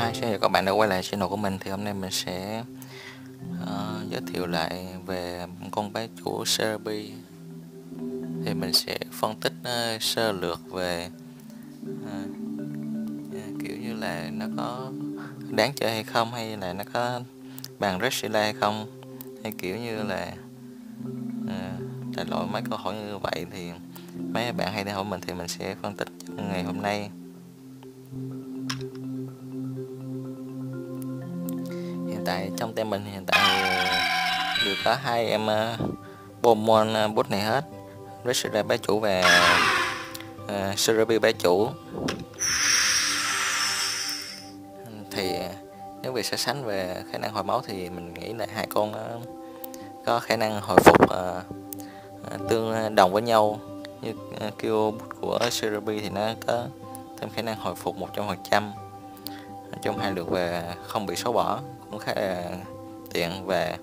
Hi, xin chào các bạn đã quay lại channel của mình thì hôm nay mình sẽ uh, giới thiệu lại về con bé chủ Cerebi thì mình sẽ phân tích uh, sơ lược về uh, kiểu như là nó có đáng chơi hay không hay là nó có bằng Resila hay không hay kiểu như là uh, đại loại mấy câu hỏi như vậy thì mấy bạn hay để hỏi mình thì mình sẽ phân tích trong ngày hôm nay hiện tại trong team mình hiện tại đều có hai em ờ, uh, Pokemon ờ, bút này hết. Rashida bá chủ và ờ, uh, Cerebi bá chủ. Thì nếu về so sánh về khả năng hồi máu thì mình nghĩ là hai con uh, có khả năng hồi phục uh, uh, tương đồng với nhau. Như uh, kêu bút của Cerebi thì nó có thêm khả năng hồi phục 100% trong hai lượt về không bị xóa bỏ cũng khá là tiện và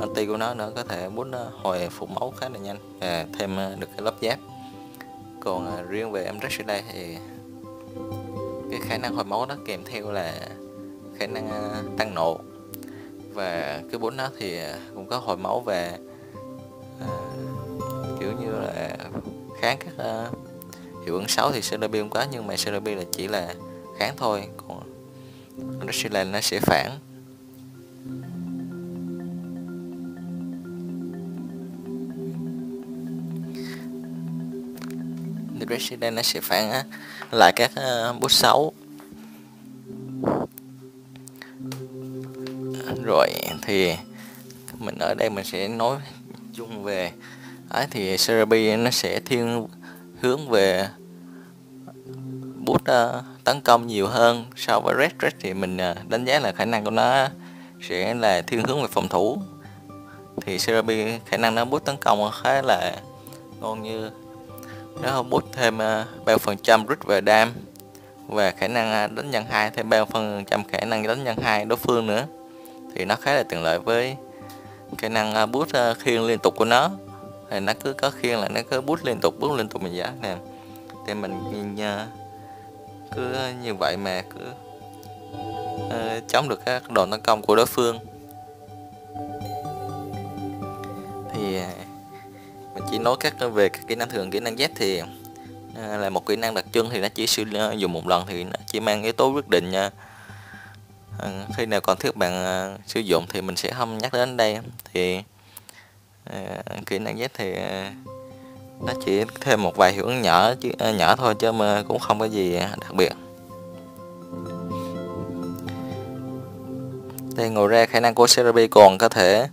anti của nó nữa có thể bút ờ, hồi phục máu khá là nhanh và thêm ờ, được cái lớp giáp. Còn ờ, riêng về em đây thì cái khả năng hồi máu nó kèm theo là khả năng tăng nộ. Và cái bốn nó thì cũng có hồi máu về à, kiểu như là kháng các uh, hiệu ứng xấu thì CRB cũng có nhưng mà CRB là chỉ là kháng thôi. Còn Resident nó sẽ phản. Resident nó sẽ phản lại các ờ, bút xấu. Rồi thì mình ở đây mình sẽ nói chung về ấy thì Cerebi nó sẽ thiên hướng về bút uh, tấn công nhiều hơn so với Red Red thì mình à, đánh giá là khả năng của nó sẽ là thiên hướng về phòng thủ. Thì Cerebi khả năng nó bút tấn công khá là ngon như nó bút thêm à, uh, bao phần trăm rút về đam và khả năng à, đánh nhân hai thêm bao phần trăm khả năng đánh nhân hai đối phương nữa. Thì nó khá là tiện lợi với khả năng boost bút khiên liên tục của nó. Thì nó cứ có khiên là nó cứ bút liên tục bút liên tục mình giá nè. Thì mình nhìn uh, cứ ờ, như vậy mà cứ uh, chống được các đòn tấn công của đối phương. Thì ờ, mình chỉ nói các về các kỹ năng thường kỹ năng Z thì uh, là một kỹ năng đặc trưng thì nó chỉ sử dụng một lần thì nó chỉ mang yếu tố quyết định nha uh, khi nào còn thiết bạn uh, sử dụng thì mình sẽ không nhắc đến đây. Thì uh, kỹ năng Z thì uh, nó chỉ thêm một vài hiệu ứng nhỏ chứ ờ, nhỏ thôi chứ mà cũng không có gì đặc biệt. Đây ngồi ra khả năng của Cerebi còn có thể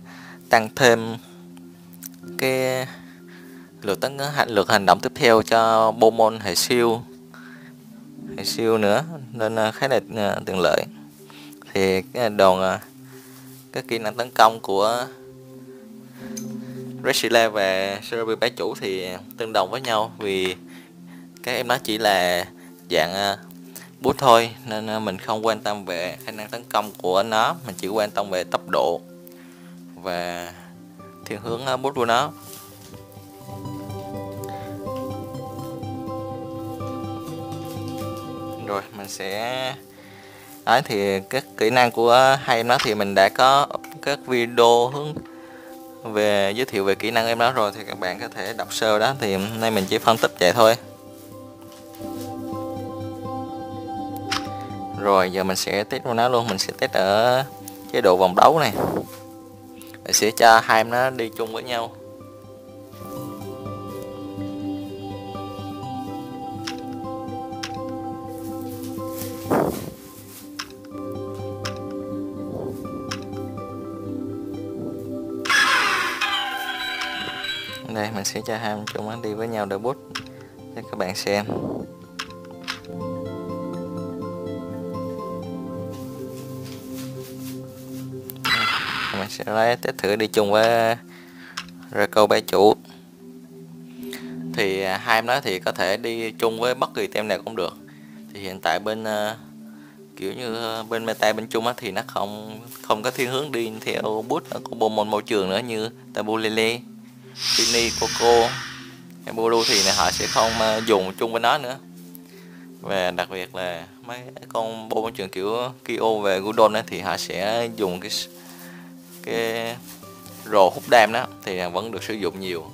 tăng thêm cái lượt tấn lượt hành động tiếp theo cho Bomon hệ siêu. Hệ siêu nữa, nên ờ, khá là ờ, tiện lợi. Thì cái đòn cái kỹ năng tấn công của Resile và Cerebi bá chủ thì tương đồng với nhau vì các em nó chỉ là dạng ờ, bút thôi, nên ờ, mình không quan tâm về khả năng tấn công của nó, mình chỉ quan tâm về tốc độ và thiên hướng ờ, bút của nó. Rồi, mình sẽ đấy thì các kỹ năng của hai em nó thì mình đã có các video hướng về giới thiệu về kỹ năng em đó rồi thì các bạn có thể đọc sơ đó. Thì hôm nay mình chỉ phân tích vậy thôi. Rồi, giờ mình sẽ test nó luôn. Mình sẽ test ở chế độ vòng đấu này. Mình sẽ cho hai em nó đi chung với nhau. Đây mình sẽ cho hai chúng nó đi với nhau đỡ bút. Cho các bạn xem. Mình sẽ lấy test thử đi chung với Reco bé chủ. Thì à, hai em đó thì có thể đi chung với bất kỳ tem nào cũng được. Thì hiện tại bên uh, kiểu như à, bên meta bên chung á thì nó không không có thiên hướng đi theo bút của bộ môn môi trường nữa như Tabulele. Pini, Coco hay Bulu thì này họ sẽ không ờ, dùng chung với nó nữa. Và đặc biệt là mấy con bộ môn trường kiểu Kyo về Gudon ấy, thì họ sẽ dùng cái cái rồ hút đam đó thì vẫn được sử dụng nhiều.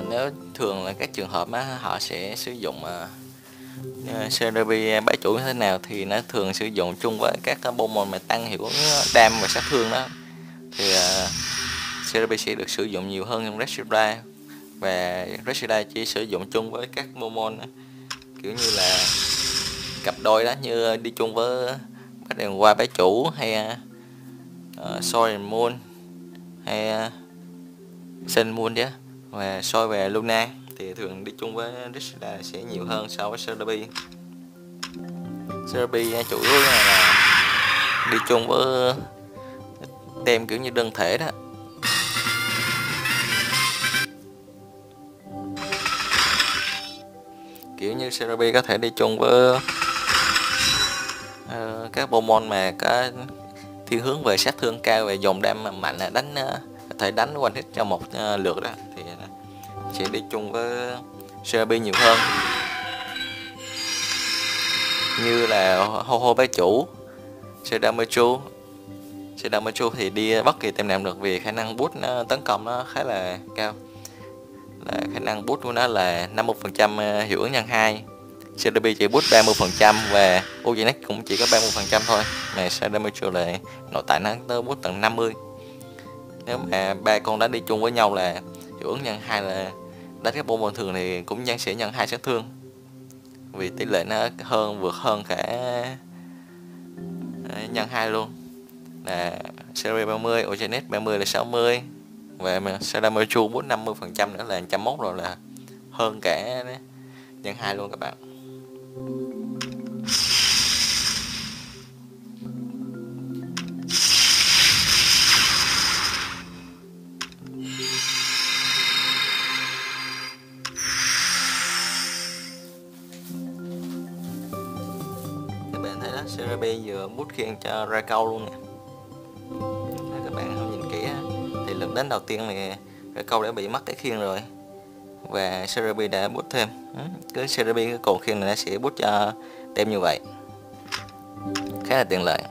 Rồi nếu thường là các trường hợp á, họ sẽ sử dụng à, à, uh, CRB à, bãi chủ như thế nào thì nó thường sử dụng chung với các bộ môn mà tăng hiệu ứng đam và sát thương đó. Thì uh, CRB sẽ được sử dụng nhiều hơn trong Reshida và Reshida chỉ sử dụng chung với các bộ môn kiểu như là cặp đôi đó như đi chung với bắt đèn qua bá chủ hay ờ, uh, Soi Moon hay uh, Sun Moon chứ và soi về Luna thì thường đi chung với Rishida sẽ nhiều hơn so với Celebi Celebi à, chủ yếu là đi chung với tem kiểu như đơn thể đó. Kiểu như Celebi có thể đi chung với uh, các Pokemon mà có thiên hướng về sát thương cao về dòng đam mạnh đánh uh, có thể đánh quanh hết cho một uh, lượt đó sẽ đi chung với CRB nhiều hơn. Như là hô hô chủ Sedamachu Sedamachu thì đi bất kỳ tem nào được vì khả năng bút nó tấn công nó khá là cao. Là khả năng bút của nó là 50% ờ, hiệu ứng nhân 2 CDB chỉ bút 30% và Ujinex cũng chỉ có 30% thôi. Mà Sedamachu là nội tại nó tới bút tận 50 nếu mà ba con đã đi chung với nhau là hiệu ứng nhân hai là đánh các bộ thường thì cũng nhân sẽ nhân hai sát thương. Vì tỷ lệ nó hơn, vượt hơn cả à, nhân hai luôn. Là series 30 Ogenet 30 là 60 và Sadamachu 4 50 phần trăm nữa là 101 rồi là hơn cả nhân hai luôn các bạn. Bút khiên cho ra câu luôn nè. Các bạn không nhìn kỹ thì lần đánh đầu tiên này, ra câu đã bị mất cái khiên rồi. Và CRB đã bút thêm. Ừ, cứ CRB cái cồn khiên này nó sẽ bút cho tem như vậy. Khá là tiện lợi.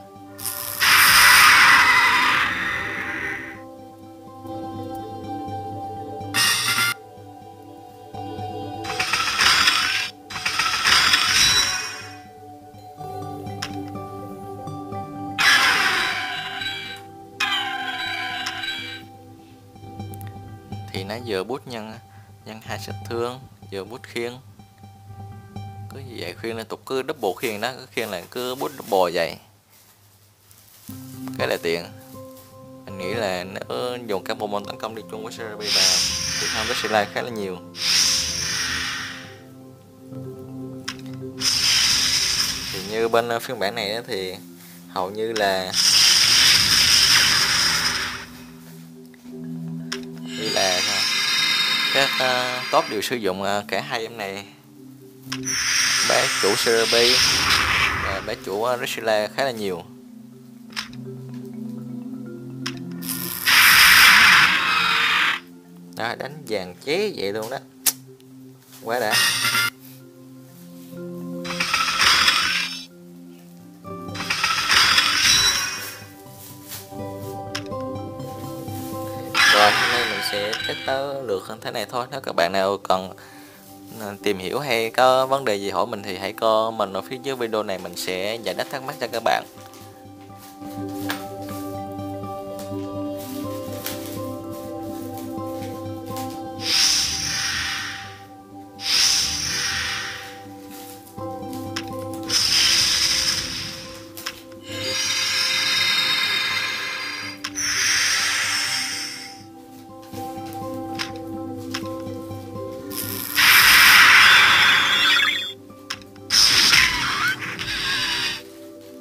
Giờ bút nhân nhân hai sát thương, giờ bút khiên cứ như vậy khiên liên tục, cứ double khiên đó khiên là cứ bút double vậy. Cái là tiện mình nghĩ là nếu dùng các bộ môn tấn công đi chung với CRB và thì không có sẽ khá là nhiều. Thì như bên phiên bản này thì hầu như là các uh, top đều sử dụng uh, cả hai em này. Bé chủ CRB và bé chủ uh, khá là nhiều. Đó đánh vàng chế vậy luôn đó. Quá đã. Mình sẽ test lượt thế này thôi. Nếu các bạn nào cần à, tìm hiểu hay có vấn đề gì hỏi mình thì hãy comment ở phía dưới video này. Mình sẽ giải đáp thắc mắc cho các bạn.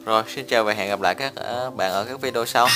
Rồi xin chào và hẹn gặp lại các ờ, bạn ở các video sau.